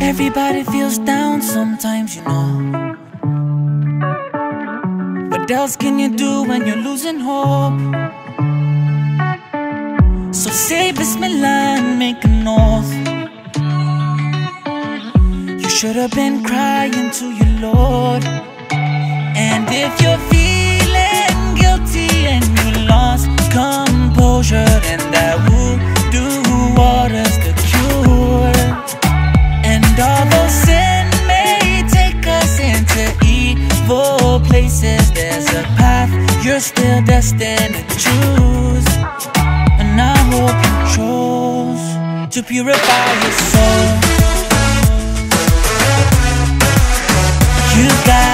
Everybody feels down sometimes, you know. What else can you do when you're losing hope? So say Bismillah and make a north. You should have been crying to your Lord. And if you're feeling destined to choose. And I hope you chose to purify your soul. You got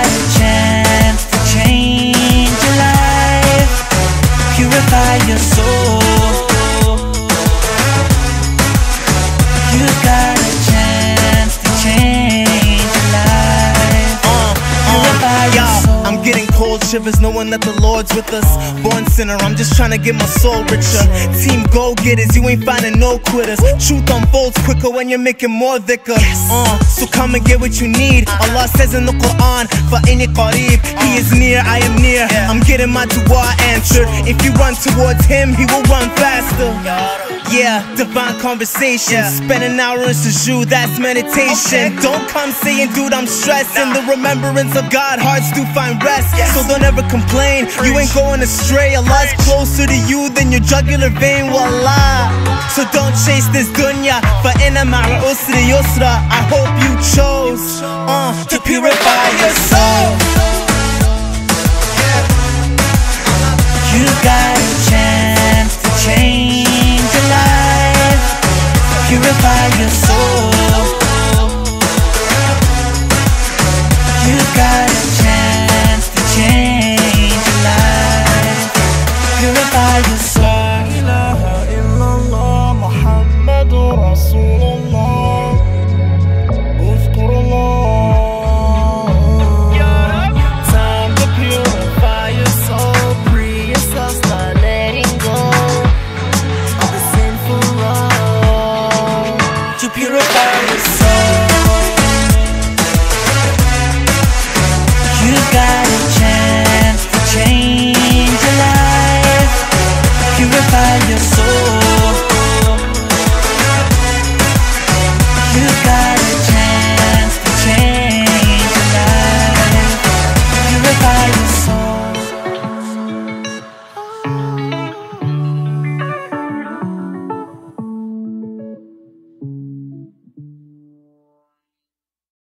shivers knowing that the Lord's with us. Born sinner, I'm just trying to get my soul richer. Team go getters, you ain't finding no quitters. Truth unfolds quicker when you're making more dhikr. Uh, so come and get what you need. Allah says in the Quran, فَإِنِ قَرِيب He is near, I am near. I'm getting my dua answered. If you run towards Him, He will run faster. Yeah, divine conversation. Spend an hour in sujood, that's meditation. Don't come saying, dude, I'm stressed. In the remembrance of God, hearts do find rest. So don't ever complain, you ain't going astray. Allah's closer to you than your jugular vein, wallah. So don't chase this dunya, for inna ma'a usri yusra. I hope you chose your soul. You got